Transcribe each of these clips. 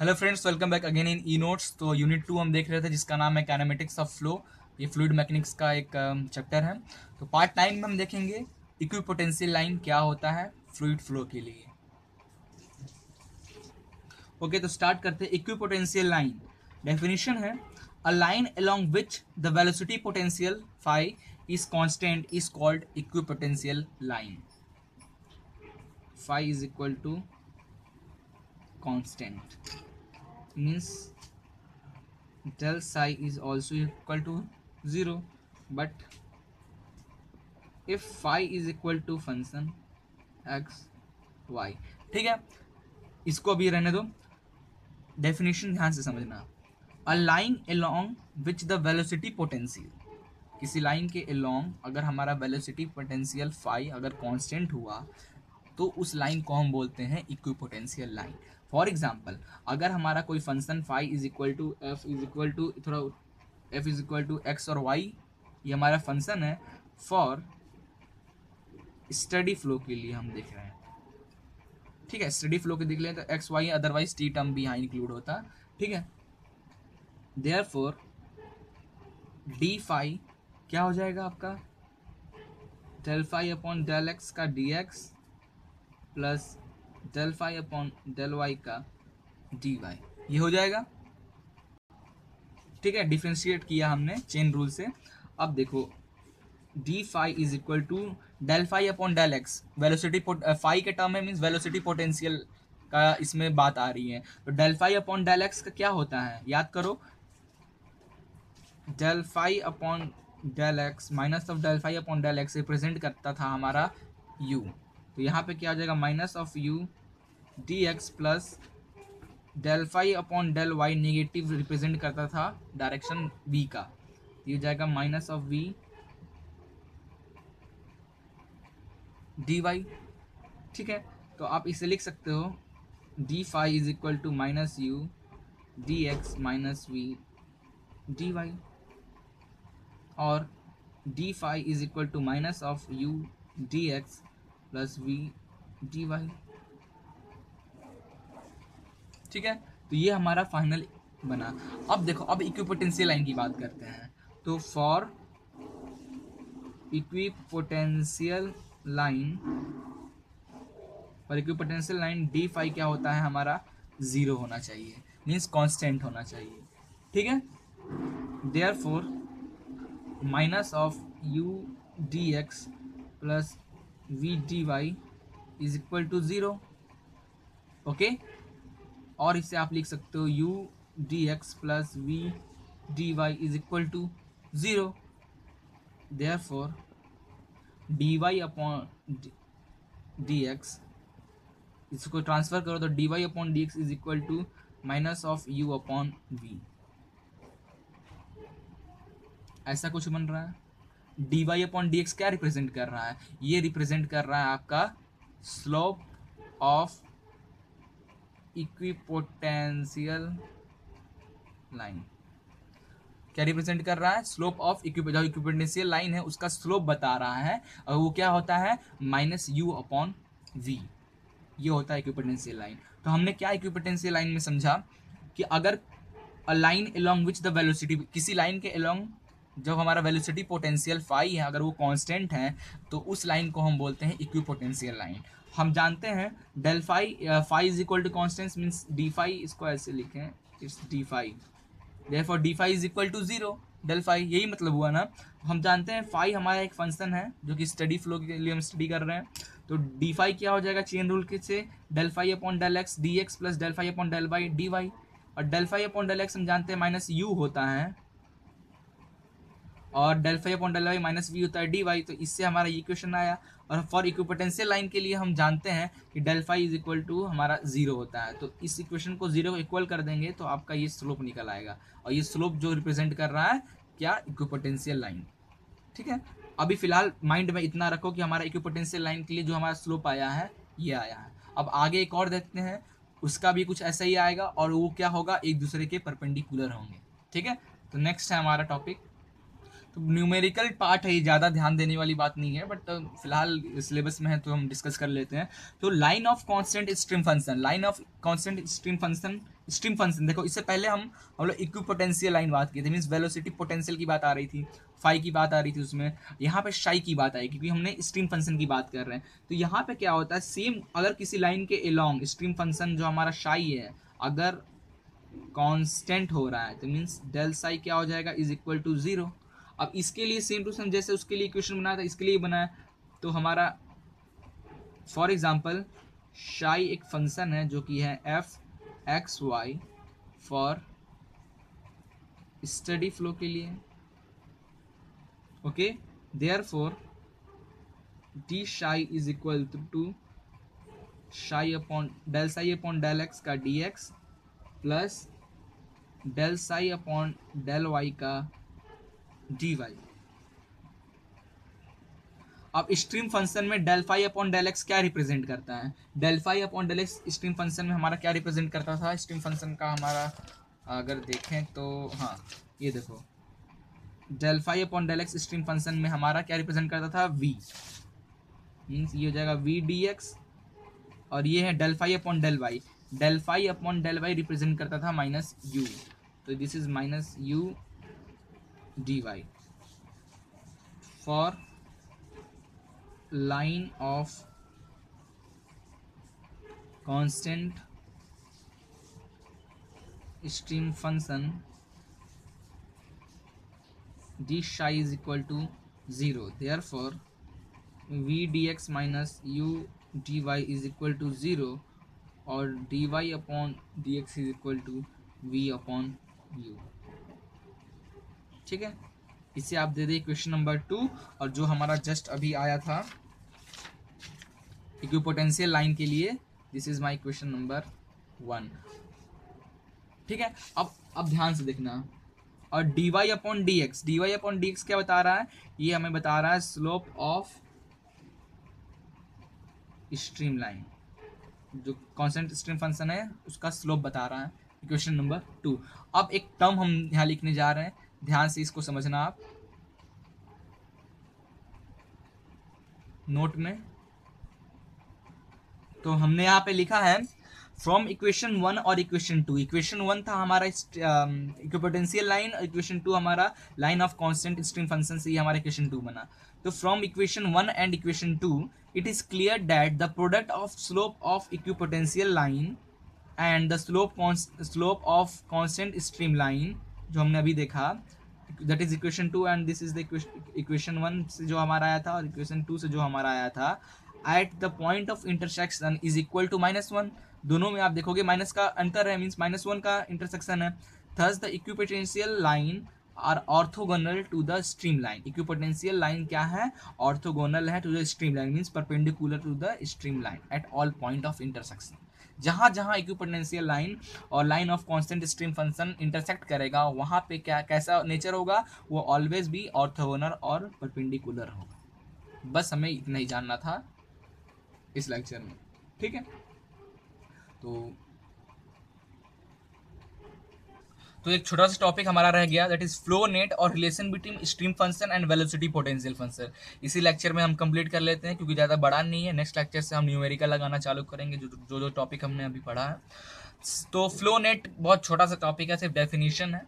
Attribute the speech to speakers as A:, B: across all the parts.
A: Hello friends welcome back again in E notes तो unit two हम देख रहे थे, जिसका नाम है कैनामेटिक्स ऑफ़ फ्लो ये फ्लूइड मैकेनिक्स का एक चैप्टर है। तो पार्ट नाइन में हम देखेंगे इक्विपोटेंशियल लाइन क्या होता है फ्लूड फ्लो के लिए। ओके तो स्टार्ट करते हैं इक्विपोटेंशियल लाइन डेफिनेशन है a line along which the velocity potential phi is constant is called equipotential line phi is equal to constant. Means del psi is also equal to 0 but if phi is equal to function x, y, ठीक है? इसको अभी रहने दो। Definition ध्यान से समझना। A line along which the velocity potential किसी लाइन के अलोंग अगर हमारा वेलोसिटी पोटेंशियल फाई अगर कांस्टेंट हुआ तो उस लाइन को हम बोलते हैं इक्विपोटेंशियल लाइन फॉर एग्ज़ाम्पल अगर हमारा कोई function phi is equal to F is equal to थोड़ा F is equal to X और वाई ये हमारा फ़ंक्शन है फॉर स्टडी फ्लो के लिए हम देख रहे हैं. ठीक है स्टडी फ्लो के देख लें तो X Y otherwise T term भी यहाँ इंक्लूड होता. ठीक है? देयर फोर डी फाई क्या हो जाएगा आपका? Del phi upon del X का D X plus del phi upon del Y का डी वाई ये हो जाएगा। ठीक है डिफ्रेंशिएट किया हमने चेन रूल से। अब देखो D phi is equal to del phi upon del X velocity phi के टर्म में मीन्स वेलोसिटी पोटेंशियल का इसमें बात आ रही है। तो del phi upon del X का क्या होता है? याद करो del phi upon del X minus of del phi upon del X represent करता था हमारा यू तो यहाँ पे क्या हो जाएगा? Minus of u d x plus del phi upon del y negative represent करता था डायरेक्शन वी का। ये हो जाएगा minus of v d y ठीक है? तो आप इसे लिख सकते हो d phi is equal to minus u d x minus v d y और d phi is equal to minus of u d x plus v d y. ठीक है? तो ये हमारा फाइनल बना। अब देखो, अब इक्विपोटेंशियल लाइन की बात करते हैं। तो फॉर इक्विपोटेंशियल लाइन और इक्विपोटेंशियल लाइन डी फाई क्या होता है? हमारा ज़ीरो होना चाहिए। मीन्स कांस्टेंट होना चाहिए। ठीक है? Therefore minus of u d x plus v d y is equal to zero okay और इसे आप लिख सकते हो u d x plus v d y is equal to zero therefore d y upon d x इसको transfer करो तो d y upon d x is equal to minus of u upon v ऐसा कुछ बन रहा है? D y upon d x क्या represent कर रहा है? ये रिप्रेजेंट कर रहा है आपका स्लोप ऑफ़ इक्विपोटेंशियल लाइन क्या रिप्रेजेंट कर रहा है? स्लोप ऑफ़ जो इक्विपोटेंशियल लाइन है, उसका स्लोप बता रहा है। और वो क्या होता है? माइनस यू अपॉन वी ये होता है इक्विपोटेंशियल लाइन तो हमने क्या इक्विपोटेंशियल लाइन में समझा कि अगर a line along which the velocity किसी लाइन के अलोंग जब हमारा वेलोसिटी पोटेंशियल फाई है, अगर वो कांस्टेंट है तो उस लाइन को हम बोलते हैं इक्विपोटेंशियल लाइन हम जानते हैं del phi phi is equal to constants means d phi इसको ऐसे लिखें it's d phi for d phi is equal to zero del phi यही मतलब हुआ ना? हम जानते हैं फाई हमारा एक फ़ंक्शन है, जो कि स्टडी फ्लो के लिए हम स्टडी कर रहे हैं. तो डी फाई क्या हो जाएगा चेन रूल के से? Del phi upon del x d x plus del phi upon del y d y और del phi upon del x हम जानते हैं माइनस यू होता है और del phi upon del y minus v होता है डी वाई तो इससे हमारा ये क्वेश्चन आया। और फॉर इक्विपोटेंशियल लाइन के लिए हम जानते हैं कि डेल इज़ इक्वल टू हमारा ज़ीरो होता है। तो इस इक्वेशन को ज़ीरो इक्वल कर देंगे तो आपका ये स्लोप निकल आएगा। और ये स्लोप जो रिप्रेजेंट कर रहा है, क्या? इक्विपोटेंशियल लाइन ठीक है? अभी फ़िलहाल माइंड में इतना रखो कि हमारा इक्विपोटेंशियल लाइन के लिए जो हमारा स्लोप आया है, ये आया है। अब आगे एक और देखते हैं। उसका भी कुछ ऐसा ही आएगा, और वो क्या होगा? एक दूसरे के परपेंडिकुलर होंगे। ठीक है? तो नेक्स्ट है हमारा टॉपिक तो न्यूमेरिकल पार्ट है, ये ज़्यादा ध्यान देने वाली बात नहीं है बट फ़िलहाल सिलेबस में है तो हम डिस्कस कर लेते हैं। तो line of constant stream function line of constant stream function stream function देखो, इससे पहले हम हम लोग इक्विपोटेंशियल लाइन बात की थी मीन्स वेलोसिटी पोटेंशियल की बात आ रही थी फाई की बात आ रही थी उसमें, यहाँ पे शाई की बात आई क्योंकि हमने स्ट्रीम फ़ंक्शन की बात कर रहे हैं। तो यहाँ पे क्या होता है सेम अगर किसी लाइन के एलॉन्ग स्ट्रीम फ़ंक्शन जो हमारा शाई है, अगर कांस्टेंट हो रहा है तो मीन्स डेल साई क्या हो जाएगा इज़ इक्वल टू ज़ीरो अब इसके लिए सेम टू सेम जैसे उसके लिए इक्वेशन बनाया था, इसके लिए बनाया। तो हमारा फॉर एग्ज़ाम्पल शाई एक फ़ंक्शन है जो कि है f x y for steady flow के लिए। Okay therefore d psi is equal to psi upon del psi upon del x का d x plus del psi upon del y का डी वाई। अब stream function में del phi upon del x क्या represent करता है? Del phi upon del x stream function में हमारा क्या रिप्रेजेंट करता था? स्ट्रीम फ़ंक्शन का हमारा, अगर देखें तो हाँ ये देखो। Del phi upon del x stream function में हमारा क्या रिप्रेजेंट करता था? वी मीन्स ये हो जाएगा वी डी एक्स और ये है del phi upon del y. Del phi upon del y represent करता था माइनस यू। तो this is minus u dy for line of constant stream function d psi is equal to 0 therefore v dx minus u dy is equal to 0 or dy upon dx is equal to v upon u. ठीक है? इसे आप दे दें question number two और जो हमारा just अभी आया था इक्विपोटेंशियल लाइन के लिए this is my question number one ठीक है? अब अब ध्यान से देखना। और d y upon d x d y upon d x क्या बता रहा है? ये हमें बता रहा है स्लोप ऑफ़ स्ट्रीम लाइन जो कॉन्सेंट स्ट्रीम फ़ंक्शन है, उसका स्लोप बता रहा है। इक्वेशन नंबर टू अब एक टर्म हम यहाँ लिखने जा रहे हैं। ध्यान से इसको समझना आप। नोट में। तो हमने यहाँ पे लिखा है फ्रॉम इक्वेशन वन और इक्वेशन टू इक्वेशन वन था हमारा इक्विपोटेंशियल लाइन और इक्वेशन टू हमारा line of constant stream function से ही हमारा इक्वेशन टू बना। तो from equation one and equation two it is clear that the product of slope of equipotential line and the slope slope of constant stream line जो हमने अभी देखा that is equation two and this is the equation one से जो हमारा आया था और इक्वेशन टू से जो हमारा आया था at the point of intersection is equal to minus one दोनों में आप देखोगे माइनस का अंतर है मीन्स माइनस वन का इंटरसेक्शन है। Thus the equipotential line are orthogonal to the stream line equipotential line क्या है? ऑर्थोगोनल है to the stream line means perpendicular to the stream line at all point of intersection जहाँ जहाँ equipotential line और line of constant stream function intersect करेगा, वहाँ पे क्या, कैसा नेचर होगा? वो ऑलवेज भी ऑर्थोनर और परपेंडिकुलर होगा। बस हमें इतना ही जानना था इस लेक्चर में। ठीक है? तो तो एक छोटा सा टॉपिक हमारा रह गया दैट इज़ फ्लो नेट और relation between stream function and velocity potential function इसी लेक्चर में हम कंप्लीट कर लेते हैं, क्योंकि ज़्यादा बड़ा नहीं है। नेक्स्ट लेक्चर से हम न्यूमेरिकल लगाना चालू करेंगे, जो जो जो टॉपिक हमने अभी पढ़ा है। तो फ्लो नेट बहुत छोटा सा टॉपिक है, सिर्फ़ डेफिनेशन है।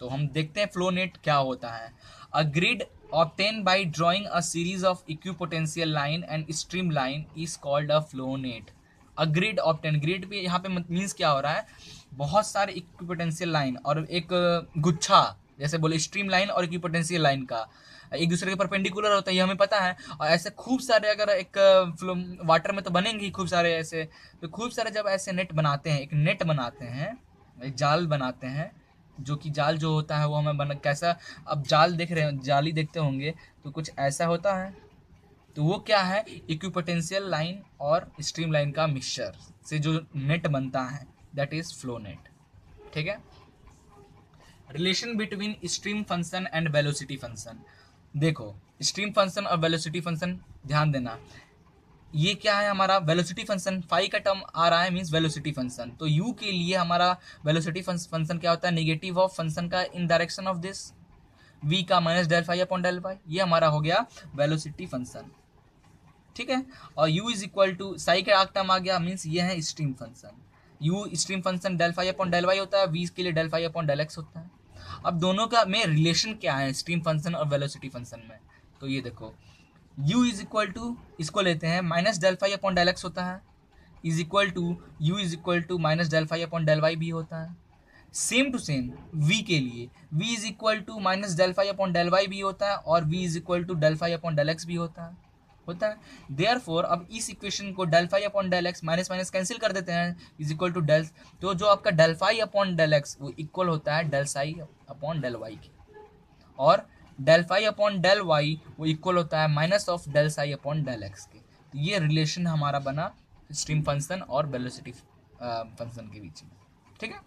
A: तो हम देखते हैं फ्लो नेट क्या होता है। A grid obtained by drawing a series of equipotential line and streamline is called a flow net. A grid obtained, grid पे यहाँ पे मीन्स क्या हो रहा है? बहुत सारे इक्विपोटेंशियल लाइन और एक गुच्छा, जैसे बोले स्ट्रीम लाइन और इक्विपोटेंशियल लाइन का। एक दूसरे के परपेंडिकुलर होता है, ये हमें पता है। और ऐसे खूब सारे अगर एक फ्लो वाटर में तो बनेंगे ही खूब सारे ऐसे। तो खूब सारे जब ऐसे नेट बनाते हैं, एक नेट बनाते हैं, एक जाल बनाते हैं, जो कि जाल जो होता है वो हमें बना, कैसा, अब जाल देख रहे हैं, जाली देखते होंगे तो कुछ ऐसा होता है। तो वो क्या है? इक्विपोटेंशियल लाइन और स्ट्रीम लाइन का मिक्सचर से जो नेट बनता है। दैट इज़ फ्लो नेट ठीक है? Relation between stream function and velocity function देखो स्ट्रीम फ़ंक्शन और वेलोसिटी फ़ंक्शन ध्यान देना। ये क्या है हमारा? वेलोसिटी फ़ंक्शन फाई का टर्म आ रहा है मीन्स वेलोसिटी फ़ंक्शन तो यू के लिए हमारा वेलोसिटी फ़ंक्शन क्या होता है? नेगेटिव ऑफ़ फ़ंक्शन का in direction of this v का minus del phi upon del phi ये हमारा हो गया वेलोसिटी फ़ंक्शन ठीक है? और u is equal to psi का टर्म आ गया मीन्स ये है stream function u stream function del phi upon del y होता है वी के लिए del phi upon del x होता है। अब दोनों का में रिलेशन क्या है स्ट्रीम फ़ंक्शन और वेलोसिटी फ़ंक्शन में? तो ये देखो, u इज़ इक्वल टू इसको लेते हैं minus del phi upon del x होता है is equal to u is equal to minus del phi upon del y भी होता है। सेम टू सेम v के लिए, v is equal to minus del phi upon del y भी होता है, और v is equal to del phi upon del x भी होता है। होता है। देयर फोर अब इस इक्वेशन को del phi upon del x minus minus cancel कर देते हैं इज़ इक्वल टू डेल तो जो आपका del phi upon del x वो इक्वल होता है del psi upon del y के। और del phi upon del y वो इक्वल होता है minus of del psi upon del x के। तो ये रिलेशन हमारा बना स्ट्रीम फ़ंक्शन और वेलोसिटी फ़ंक्शन के बीच में। ठीक है?